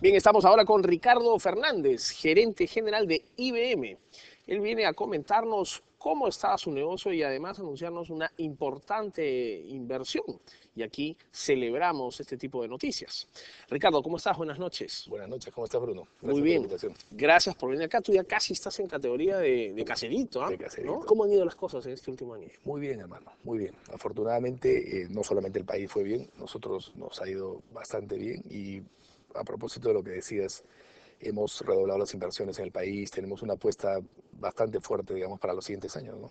Bien, estamos ahora con Ricardo Fernández, gerente general de IBM. Él viene a comentarnos cómo está su negocio y además anunciarnos una importante inversión. Y aquí celebramos este tipo de noticias. Ricardo, ¿cómo estás? Buenas noches. Buenas noches, ¿cómo estás, Bruno? Gracias Muy bien. Gracias por venir acá. Tú ya casi estás en categoría de, de caserito, ¿ah? De caserito. ¿Cómo han ido las cosas en este último año? Muy bien, hermano, muy bien. Afortunadamente, eh, no solamente el país fue bien, nosotros nos ha ido bastante bien y a propósito de lo que decías, hemos redoblado las inversiones en el país, tenemos una apuesta bastante fuerte, digamos, para los siguientes años. ¿no?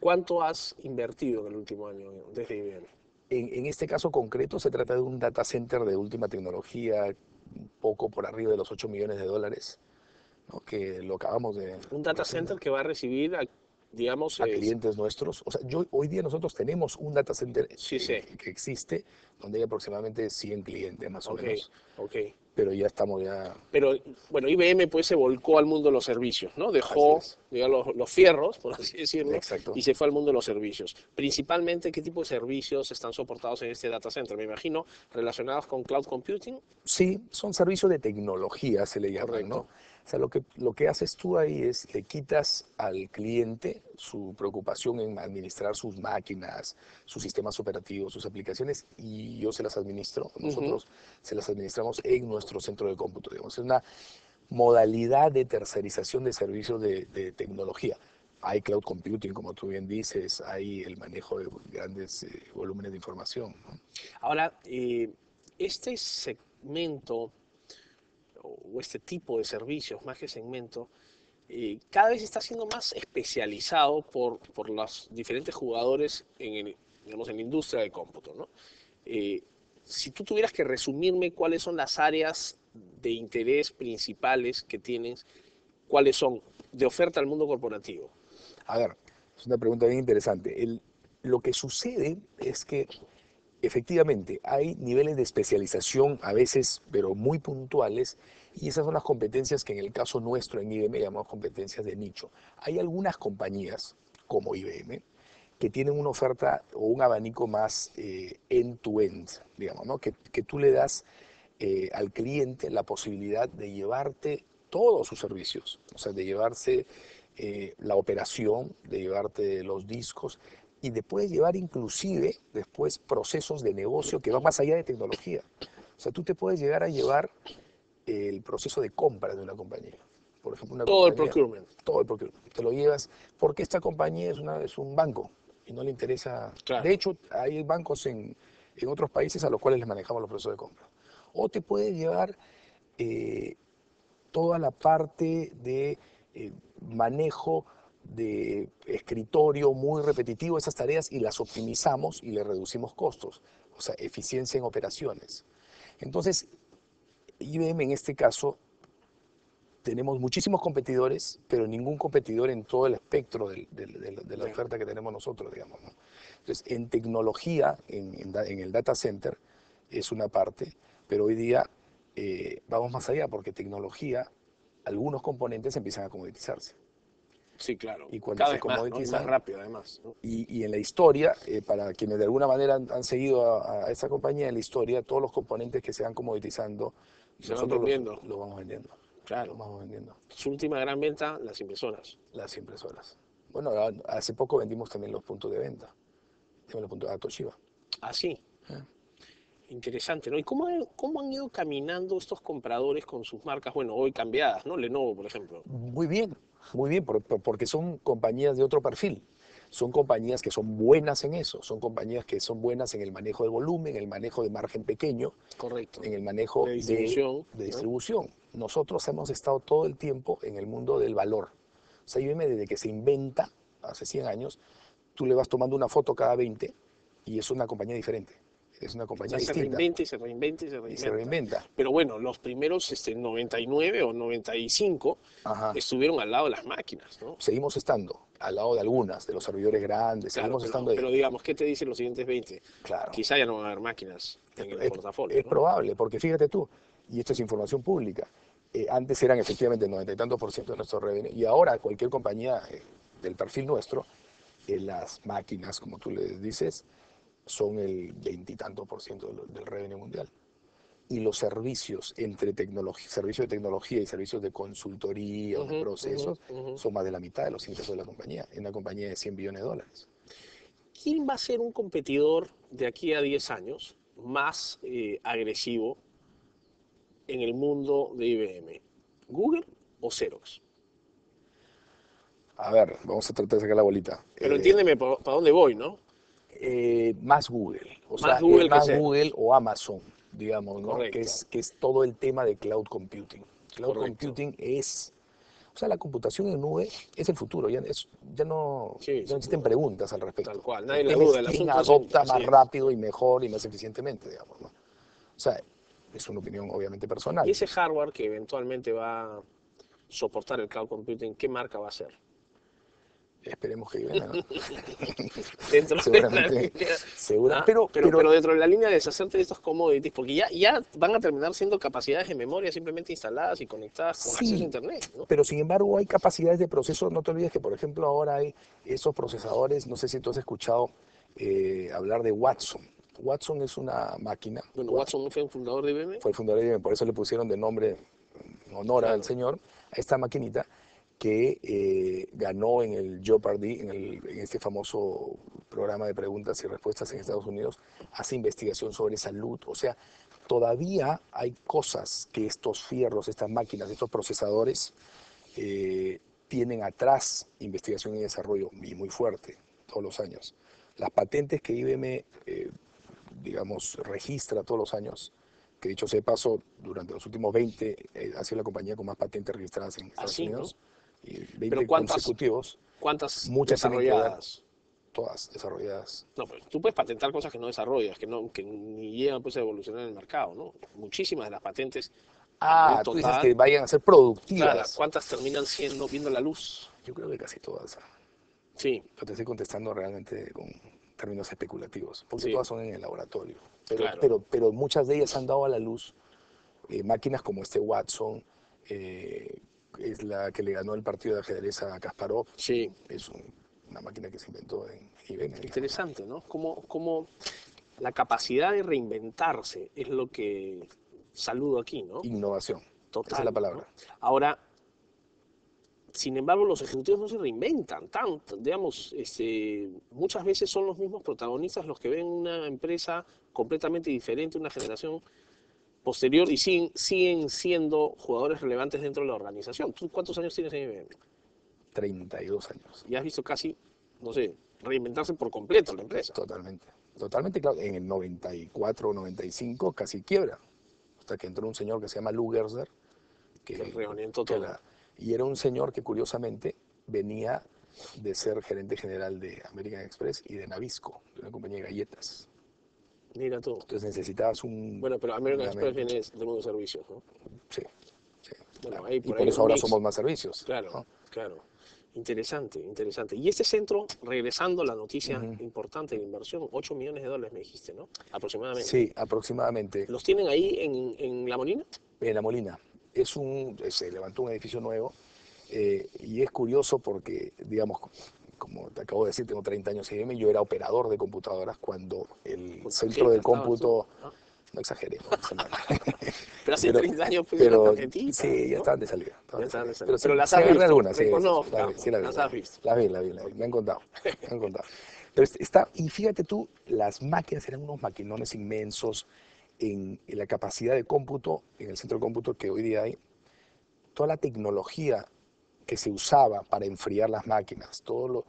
¿Cuánto has invertido en el último año desde IBM? En, en, este caso concreto se trata de un data center de última tecnología, un poco por arriba de los 8 millones de dólares, ¿no? que lo acabamos de... Un data center que va a recibir a digamos, a clientes nuestros. O sea, yo, hoy día nosotros tenemos un data center sí, que, que, existe, donde hay aproximadamente 100 clientes más o okay, menos. Ok, Pero ya estamos ya... Pero, bueno, IBM pues se volcó al mundo de los servicios, ¿no? Dejó, digamos, los, los, fierros, por así decirlo, Exacto. y se fue al mundo de los servicios. Principalmente, ¿qué tipo de servicios están soportados en este data center? Me imagino, relacionados con cloud computing. Sí, son servicios de tecnología, se le llama, Correcto. ¿no? O sea, lo que, lo que haces tú ahí es le quitas al cliente su preocupación en administrar sus máquinas, sus sistemas operativos, sus aplicaciones, y yo se las administro. Nosotros uh -huh. se las administramos en nuestro centro de cómputo. Digamos. Es una modalidad de tercerización de servicios de, de tecnología. Hay cloud computing, como tú bien dices, hay el manejo de grandes eh, volúmenes de información. ¿no? Ahora, eh, este segmento o este tipo de servicios, más que segmento, eh, cada vez está siendo más especializado por, por los diferentes jugadores en, el, digamos, en la industria de cómputo. ¿no? Eh, si tú tuvieras que resumirme cuáles son las áreas de interés principales que tienes, cuáles son de oferta al mundo corporativo. A ver, es una pregunta bien interesante. El, lo que sucede es que efectivamente hay niveles de especialización a veces, pero muy puntuales, y esas son las competencias que en el caso nuestro en IBM llamamos competencias de nicho. Hay algunas compañías, como IBM, que tienen una oferta o un abanico más end-to-end, eh, -end, digamos, ¿no? que, que, tú le das eh, al cliente la posibilidad de llevarte todos sus servicios, o sea, de llevarse eh, la operación, de llevarte los discos, y de puedes llevar inclusive después procesos de negocio que van más allá de tecnología. O sea, tú te puedes llegar a llevar el proceso de compra de una compañía. Por ejemplo, una todo compañía, el procurement. Todo el procurement. Te lo llevas porque esta compañía es, una, es un banco y no le interesa. Claro. De hecho, hay bancos en, en, otros países a los cuales les manejamos los procesos de compra. O te puedes llevar eh, toda la parte de eh, manejo de escritorio muy repetitivo, esas tareas, y las optimizamos y le reducimos costos, o sea, eficiencia en operaciones. Entonces, IBM en este caso, tenemos muchísimos competidores, pero ningún competidor en todo el espectro de, de, de, de la oferta que tenemos nosotros, digamos. ¿no? Entonces, en tecnología, en, en, en, el data center, es una parte, pero hoy día eh, vamos más allá, porque tecnología, algunos componentes empiezan a comoditizarse. Sí, claro. Y cuando Cada se más, ¿no? comoditizan, más rápido, además. ¿no? y, y, en la historia, eh, para quienes de alguna manera han, han seguido a, a, esta compañía en la historia, todos los componentes que se van comoditizando, se nosotros los vamos vendiendo. Claro. Los vamos vendiendo. Su última gran venta, las impresoras. Las impresoras. Bueno, hace poco vendimos también los puntos de venta. Tenemos los puntos de Toshiba. Ah, sí. ¿Eh? Interesante, ¿no? ¿Y cómo, cómo han ido caminando estos compradores con sus marcas, bueno, hoy cambiadas, ¿no? Lenovo, por ejemplo. Muy bien, muy bien, porque son compañías de otro perfil. Son compañías que son buenas en eso, son compañías que son buenas en el manejo de volumen, en el manejo de margen pequeño, correcto, en el manejo de distribución. De, de distribución. ¿no? Nosotros hemos estado todo el tiempo en el mundo del valor. O sea, IBM desde que se inventa, hace 100 años, tú le vas tomando una foto cada 20 y es una compañía diferente es una compañía distinta. Se reinventa y se reinventa y se reinventa. Y se reinventa. Pero bueno, los primeros este, 99 o 95 Ajá. estuvieron al lado de las máquinas, ¿no? Seguimos estando al lado de algunas, de los servidores grandes, claro, seguimos pero, estando ahí. Pero digamos, ¿qué te dicen los siguientes 20? Claro. Quizá ya no van a haber máquinas en el es, portafolio. Es ¿no? probable, porque fíjate tú, y esto es información pública, eh, antes eran efectivamente el noventa y tantos por ciento de nuestro revenue, y ahora cualquier compañía eh, del perfil nuestro, eh, las máquinas, como tú le dices, son el veintitantos por ciento del, del revenue mundial. Y los servicios entre servicios de tecnología y servicios de consultoría o de procesos son más de la mitad de los ingresos de la compañía, en una compañía de 100 billones de dólares. ¿Quién va a ser un competidor de aquí a 10 años más eh, agresivo en el mundo de IBM? ¿Google o Xerox? A ver, vamos a tratar de sacar la bolita. Pero Eh, entiéndeme para dónde voy, ¿no? Eh, más Google, o Más sea, Google más. Google o Amazon, digamos, ¿no? Que es, que es todo el tema de cloud computing. Cloud Correcto. computing es, o sea, la computación en nube es el futuro, ya, es- ya no, Sí, ya no existen preguntas al respecto. Tal cual, nadie la es duda, quién adopta más rápido y mejor y más eficientemente, digamos, ¿no? O sea, es una opinión obviamente personal. Y ese hardware que eventualmente va a soportar el cloud computing, ¿qué marca va a ser? Esperemos que IBM, ¿no? Dentro de la línea- Segura, Ah, pero, pero, pero, pero dentro de la línea de deshacerte de estos commodities, porque ya, ya van a terminar siendo capacidades de memoria simplemente instaladas y conectadas con Sí. acceso a Internet, ¿no? Pero sin embargo hay capacidades de proceso, no te olvides que por ejemplo ahora hay esos procesadores, no sé si tú has escuchado eh, hablar de Watson. Watson es una máquina, Bueno, Wa- Watson no fue un fundador de IBM. fue el fundador de IBM, por eso le pusieron de nombre en honor Claro. al señor, a esta maquinita que eh, ganó en el Jeopardy, en, el- en este famoso programa de preguntas y respuestas en Estados Unidos, hace investigación sobre salud. O sea, todavía hay cosas que estos fierros, estas máquinas, estos procesadores eh, tienen atrás investigación y desarrollo y muy fuerte todos los años. Las patentes que IBM, eh, digamos, registra todos los años, que dicho sea de paso, durante los últimos 20 eh, ha sido la compañía con más patentes registradas en Estados sí, ¿no? Unidos, 20 Pero ¿cuántas? consecutivos, ¿Cuántas Muchas desarrolladas? todas desarrolladas. No, pues tú puedes patentar cosas que no desarrollas, que, no, que ni llegan pues, a evolucionar en el mercado, ¿no? Muchísimas de las patentes, Ah, en tú dices total, que vayan a ser claro, productivas. ¿cuántas terminan siendo, viendo la luz? Yo creo que casi todas. Sí, Yo te estoy contestando realmente con términos especulativos, porque Sí. todas son en el laboratorio. Pero, Claro. pero, pero muchas de ellas han dado a la luz eh, máquinas como este Watson, eh, es la que le ganó el partido de ajedrez a Kasparov, sí. es un- una máquina que se inventó en IBM. Interesante, ¿no? Como, como la capacidad de reinventarse es lo que saludo aquí, ¿no? Innovación, Total. esa es la palabra. ¿no? Ahora, sin embargo, los ejecutivos no se reinventan tanto. Digamos, este, muchas veces son los mismos protagonistas los que ven una empresa completamente diferente, una generación posterior y siguen, siguen siendo jugadores relevantes dentro de la organización. ¿Tú cuántos años tienes en IBM? 32 años, Y has visto casi, no sé, reinventarse por completo la empresa. totalmente. Totalmente, claro. En el 94, 95 casi quiebra, hasta que entró un señor que se llama Lou Gerser, que, Que que todo. y era un señor que curiosamente venía de ser gerente general de American Express y de Nabisco, de una compañía de galletas. Mira tú. Entonces necesitabas un... Bueno, pero American Express viene del mundo de servicios, ¿no? Sí, sí, Bueno, ahí y por por ahí eso ahora mix. somos más servicios. Claro, ¿no? claro. Interesante, interesante. Y este centro, regresando a la noticia importante de inversión, 8 millones de dólares me dijiste, ¿no? Aproximadamente. Sí, aproximadamente. ¿Los tienen ahí en, en La Molina? En La Molina. Es un, se levantó un edificio nuevo eh, y es curioso porque, digamos, como te acabo de decir, tengo 30 años IBM, yo era operador de computadoras cuando el Puta, centro de cómputo, tú, ¿no? no exageremos, no, Pero hace Pero- 30 años pues pero sí, ya ¿no? estaban de salida. Ya estaban de estaban de salida. Pero sí, las has visto, algunas, sí, la vi, sí la vi, las la has vi. visto. La vi, la vi, la vi, me han contado, me han contado. Pero est- está, y fíjate tú, las máquinas eran unos maquinones inmensos en, en la capacidad de cómputo, en el centro de cómputo que hoy día hay, toda la tecnología que se usaba para enfriar las máquinas, todo lo,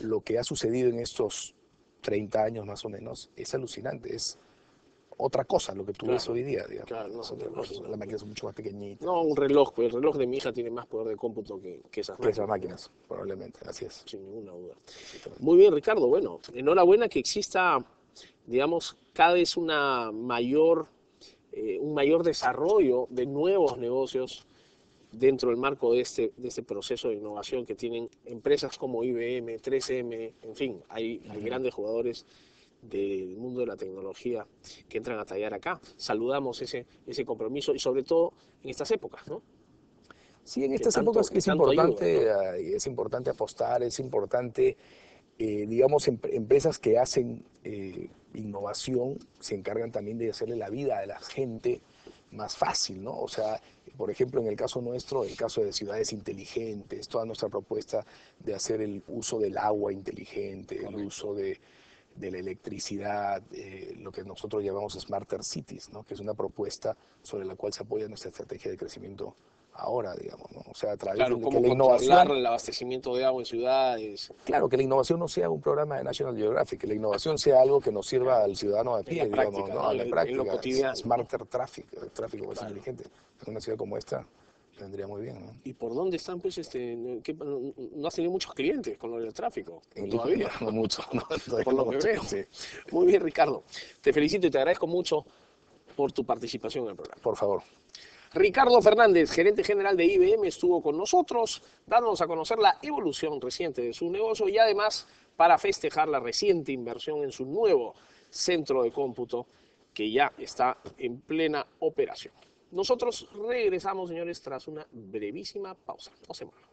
lo que ha sucedido en estos 30 años más o menos, es alucinante, es otra cosa lo que tú ves Claro, hoy día, digamos. claro, no, otra cosa, las máquinas son mucho más pequeñitas No, un reloj, pues el reloj de mi hija tiene más poder de cómputo que, que esas que máquinas. esas ¿no? máquinas, probablemente, así es. Sin ninguna duda. Muy bien, Ricardo. Bueno, enhorabuena que exista, digamos, cada vez una mayor, eh, un mayor desarrollo de nuevos negocios dentro del marco de este, de este proceso de innovación que tienen empresas como IBM, 3M, en fin, hay, grandes jugadores del mundo de la tecnología que entran a tallar acá. Saludamos ese, ese compromiso y sobre todo en estas épocas, ¿no? Sí, en estas tanto- épocas que es ayuda, importante, es importante apostar, es importante, eh, digamos, em- empresas que hacen eh, innovación se encargan también de hacerle la vida a la gente más fácil, ¿no? O sea, por ejemplo, en el caso nuestro, el caso de ciudades inteligentes, toda nuestra propuesta de hacer el uso del agua inteligente, el uso de, de la electricidad, eh, lo que nosotros llamamos Smarter Cities, ¿no? que es una propuesta sobre la cual se apoya nuestra estrategia de crecimiento ahora, digamos, ¿no? O sea, a través Claro, de que la innovación, el abastecimiento de agua en ciudades. claro, que la innovación no sea un programa de National Geographic, que la innovación sea algo que nos sirva al ciudadano a pie, digamos, práctica, ¿no? ¿no? A la En- en lo práctica, cotidiano. Smarter Traffic, el tráfico más Claro. inteligente. En una ciudad como esta, vendría muy bien, ¿no? ¿Y por dónde están, pues, este, qué- no, no has tenido muchos clientes con lo del tráfico? En Todavía. No mucho, no, todavía Por lo no que mucho, veo. sí. Muy bien, Ricardo. Te felicito y te agradezco mucho por tu participación en el programa. Por favor. Ricardo Fernández, gerente general de IBM, estuvo con nosotros, dándonos a conocer la evolución reciente de su negocio y además para festejar la reciente inversión en su nuevo centro de cómputo que ya está en plena operación. Nosotros regresamos, señores, tras una brevísima pausa. No se muevan.